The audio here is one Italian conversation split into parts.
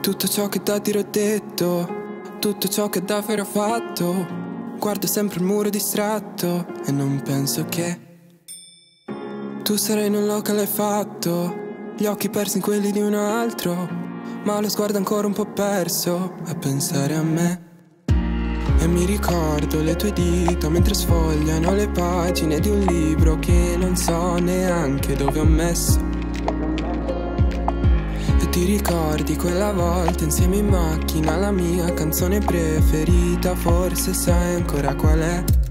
Tutto ciò che da dire ho detto, tutto ciò che davvero ho fatto. Guardo sempre il muro distratto e non penso che tu sarai in un locale fatto, gli occhi persi in quelli di un altro, ma lo sguardo ancora un po' perso a pensare a me. E mi ricordo le tue dita mentre sfogliano le pagine di un libro che non so neanche dove ho messo. Ti ricordi quella volta insieme in macchina la mia canzone preferita, forse sai ancora qual è.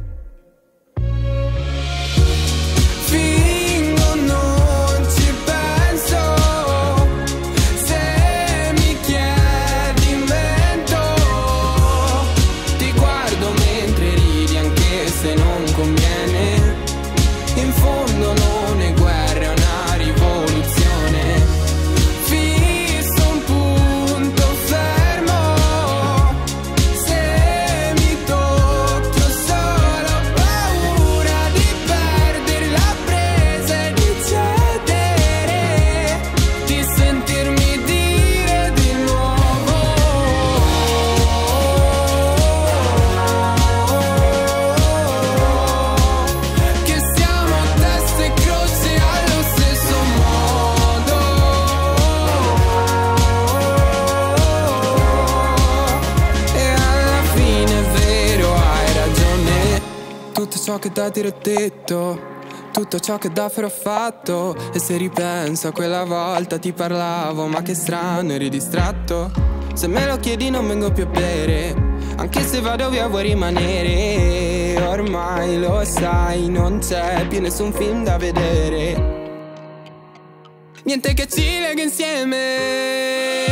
Ciò che da dire ho detto. Tutto ciò che davvero ho fatto. E se ripenso a quella volta ti parlavo Ma che strano eri distratto. Se me lo chiedi non vengo più a bere Anche se vado via vuoi rimanere. Ormai lo sai non c'è più nessun film da vedere. Niente che ci lega insieme